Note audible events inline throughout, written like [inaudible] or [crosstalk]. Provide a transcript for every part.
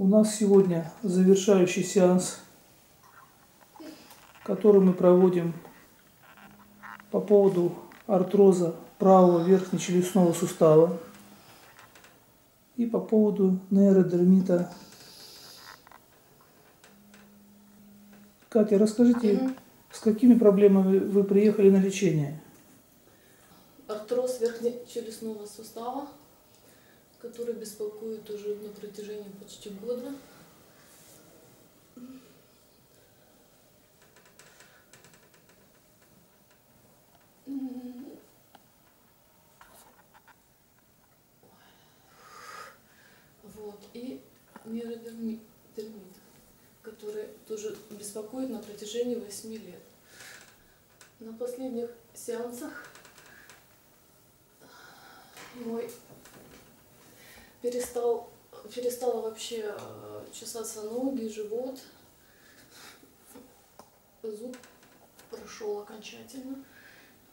У нас сегодня завершающий сеанс, который мы проводим по поводу артроза правого верхнечелюстного сустава и по поводу нейродермита. Катя, расскажите, Мгм. с какими проблемами вы приехали на лечение? Артроз верхнечелюстного сустава, который беспокоит уже на протяжении почти года. Вот. И нейродермит, дермит, который тоже беспокоит на протяжении 8 лет. На последних сеансах мой перестал, перестала вообще э, чесаться ноги, живот. Зуб прошел окончательно.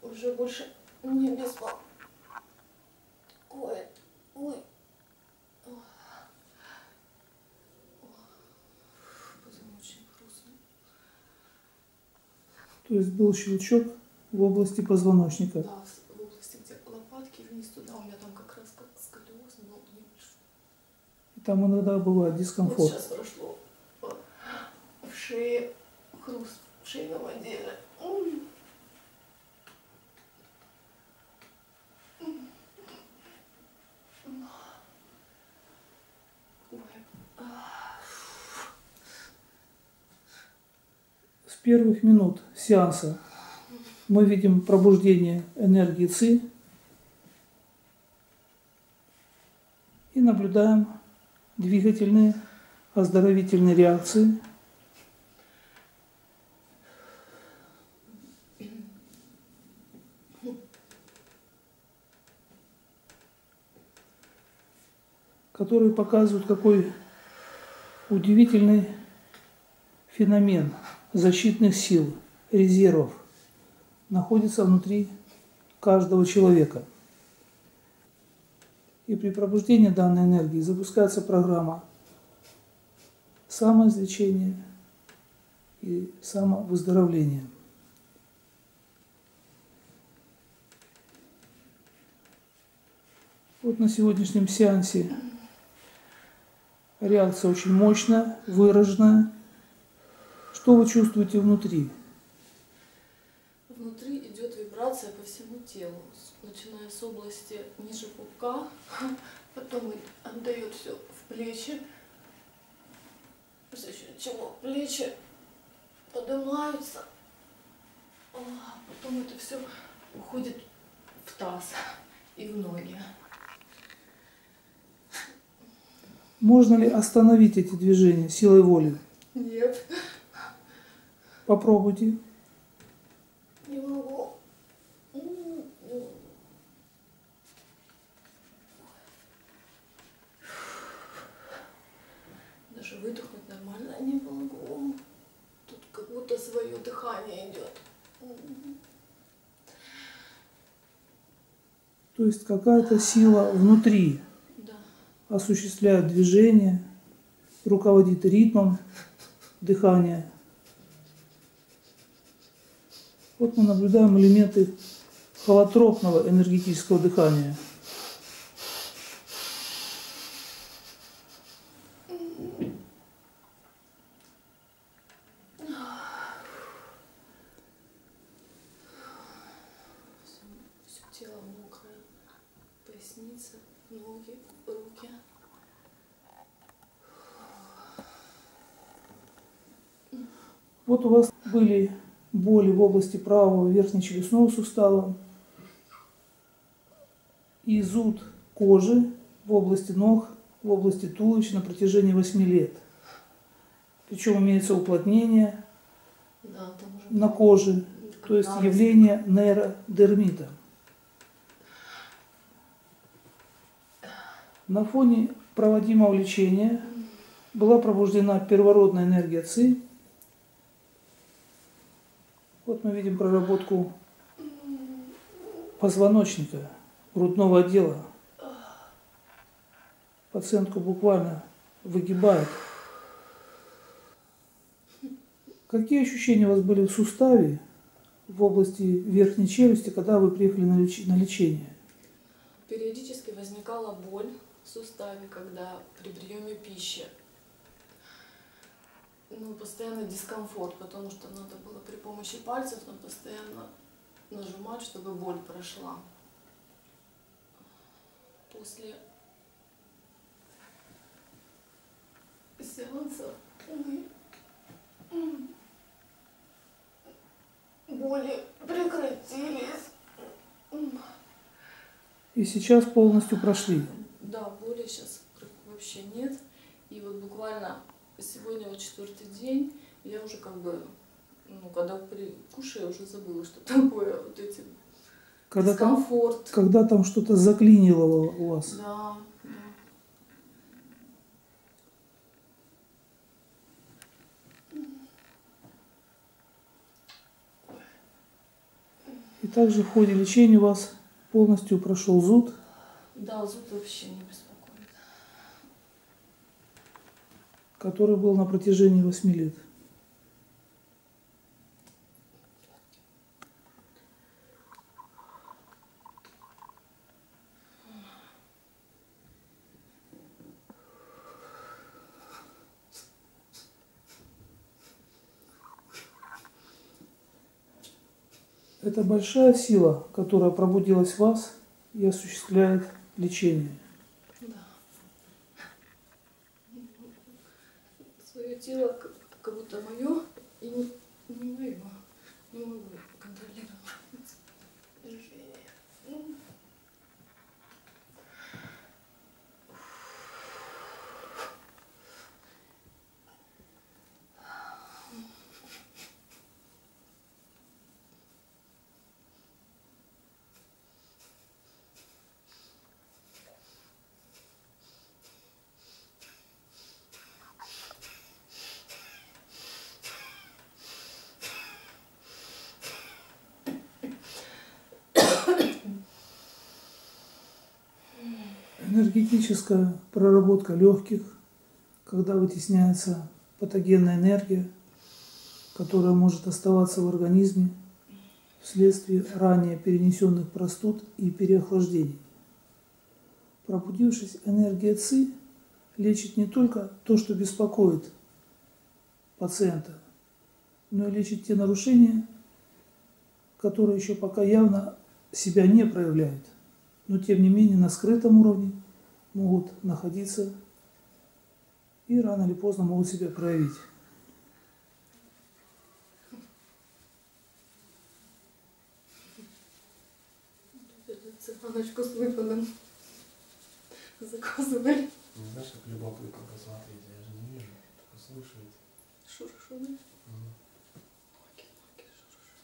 Уже больше не беспокоит. Ой. Позвоночник хрустнул. То есть был щелчок в области позвоночника. Да, в области где лопатки вниз туда. У меня там как раз как сколиоз, но небольшой. И Там иногда бывает Вот дискомфорт. сейчас прошло в шее хруст в шейном отделе. С первых минут сеанса мы видим пробуждение энергии ЦИ и наблюдаем двигательные оздоровительные реакции. которые показывают, какой удивительный феномен защитных сил, резервов находится внутри каждого человека. И при пробуждении данной энергии запускается программа самоизлечения и самовыздоровления. Вот на сегодняшнем сеансе реакция очень мощная, выраженная. Что вы чувствуете внутри? Внутри идет вибрация по всему телу, с- области ниже пупка, [laughs] потом отдает все в плечи, за счет чего плечи поднимаются, а потом это все уходит в таз и в ноги. Можно ли остановить эти движения силой воли? Нет, Попробуйте. не могу. Выдохнуть нормально не могу. Тут как будто свое дыхание идет. То есть какая-то сила внутри Да. осуществляет движение, руководит ритмом дыхания. Вот мы наблюдаем элементы холотропного энергетического дыхания. Все тело мокрое. Поясница, ноги, руки. Вот у вас были боли в области правого верхнечелюстного сустава и зуд кожи в области ног, в области туловища на протяжении 8 лет. Причем имеется уплотнение Да, на коже, то есть явление нейродермита. На фоне проводимого лечения была пробуждена первородная энергия ЦИ. Вот мы видим проработку позвоночника, грудного отдела. Пациентку буквально выгибает. Какие ощущения у вас были в суставе, в области верхней челюсти, когда вы приехали на, леч... на лечение? Периодически возникала боль в суставе, когда при приеме пищи. Ну, постоянно дискомфорт, потому что надо было при помощи пальцев но постоянно нажимать, чтобы боль прошла. После м, боли прекратились. И сейчас полностью прошли. Да, боли сейчас вообще нет. И вот буквально сегодня вот четвертый день, я уже как бы, ну, когда при... кушаю, я уже забыла, что такое вот эти Когда там, дискомфорт. когда там что-то заклинило у вас. Да, да. И также в ходе лечения у вас полностью прошел зуд, Да, зуб вообще не беспокоит. Который был на протяжении 8 лет. Это большая сила, которая пробудилась в вас и осуществляет лечение. Свое тело как, будто мое и не, не мое. Не могу контролировать движение. Ну, Энергетическая проработка легких, когда вытесняется патогенная энергия, которая может оставаться в организме вследствие ранее перенесенных простуд и переохлаждений. Пробудившись, энергия ЦИ лечит не только то, что беспокоит пациента, но и лечит те нарушения, которые еще пока явно себя не проявляют, но тем не менее на скрытом уровне могут находиться и рано или поздно могут себя проявить. эту цыганочку с выпадом заказывали. Не знаешь, как любопытно посмотреть, я же не вижу, только слушаю. Мгм. Ноги, ноги, шур-шур.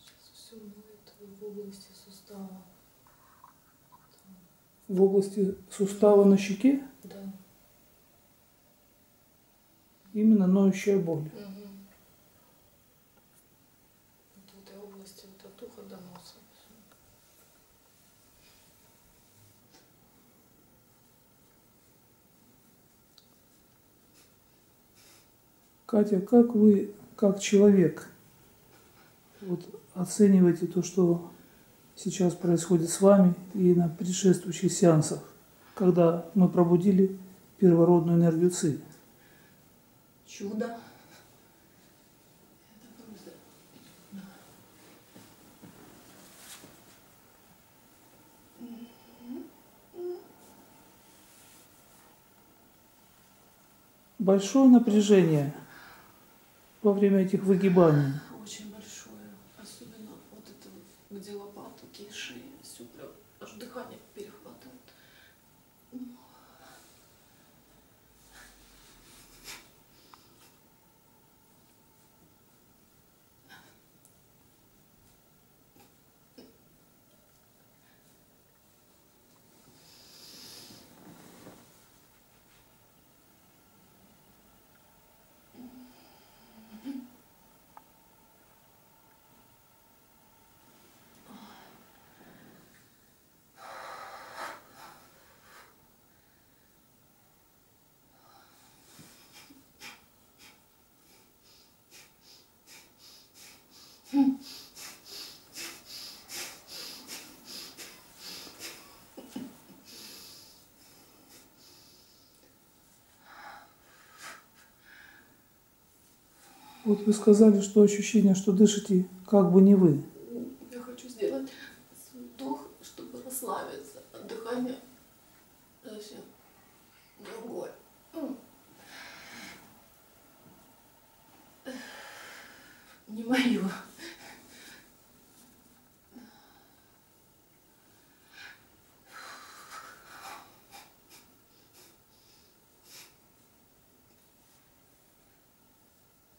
Сейчас все ноет в области сустава. В области сустава на щеке Да. именно ноющая боль. Угу. Вот в этой области, вот от уха до носа. Катя, как вы, как человек, вот оцениваете то, что сейчас происходит с вами и на предшествующих сеансах, когда мы пробудили первородную энергию ЦИ? Чудо. Большое напряжение во время этих выгибаний. Очень большое. Особенно вот это вот, где лопатки и шея. Все прям аж дыхание перехватывает. Вот вы сказали, что ощущение, что дышите как бы не вы. Я хочу сделать вдох, чтобы расслабиться. А дыхание совсем другое. Не мое.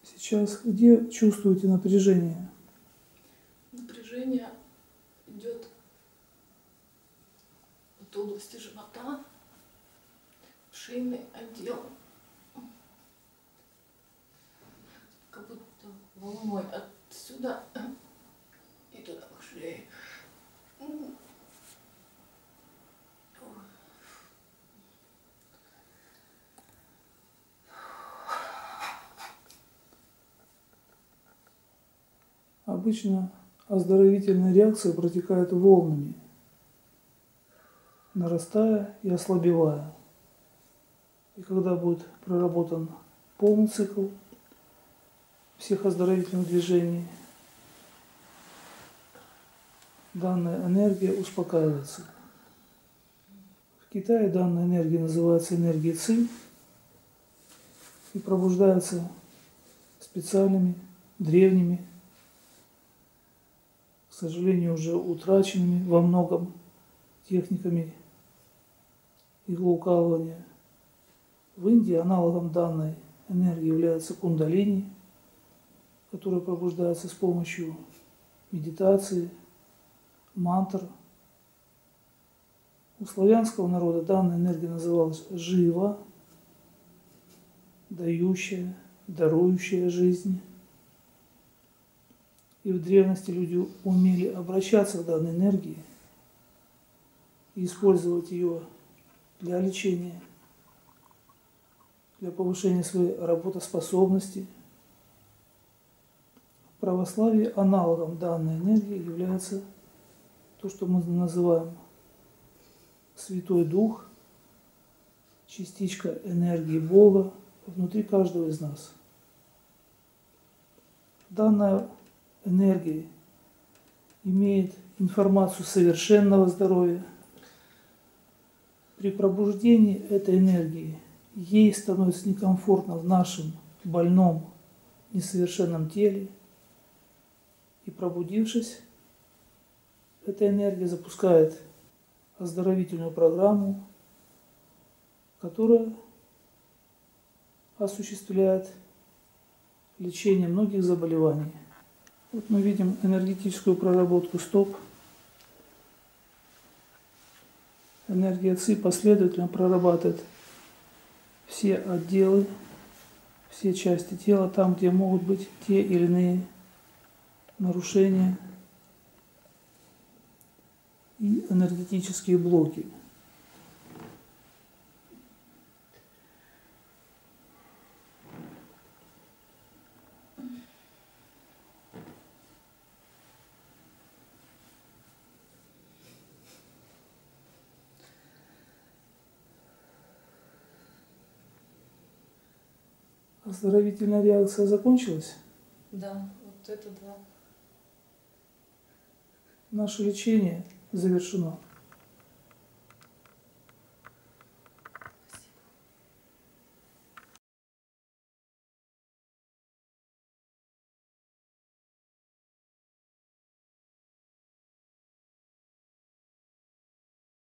Сейчас где чувствуете напряжение? Напряжение идет от области живота, шейный отдел. Как будто волной отсюда и туда к шее. М. Ой. Обычно оздоровительная реакция протекает волнами, нарастая и ослабевая. И когда будет проработан полный цикл всех оздоровительных движений, данная энергия успокаивается. В Китае данная энергия называется энергией Ци и пробуждается специальными древними сожалению, уже утраченными во многом техниками иглоукалывания. В Индии аналогом данной энергии является кундалини, которая пробуждается с помощью медитации, мантр. У славянского народа данная энергия называлась жива, дающая, дарующая жизнь. И в древности люди умели обращаться к данной энергии и использовать ее для лечения, для повышения своей работоспособности. В православии аналогом данной энергии является то, что мы называем Святой Дух, частичка энергии Бога внутри каждого из нас. Данная энергии имеет информацию совершенного здоровья. При пробуждении этой энергии ей становится некомфортно в нашем больном, несовершенном теле. И пробудившись, эта энергия запускает оздоровительную программу, которая осуществляет лечение многих заболеваний. Вот мы видим энергетическую проработку стоп. Энергия ЦИ последовательно прорабатывает все отделы, все части тела, там, где могут быть те или иные нарушения и энергетические блоки. Оздоровительная реакция закончилась. Да, вот это да. Наше лечение завершено.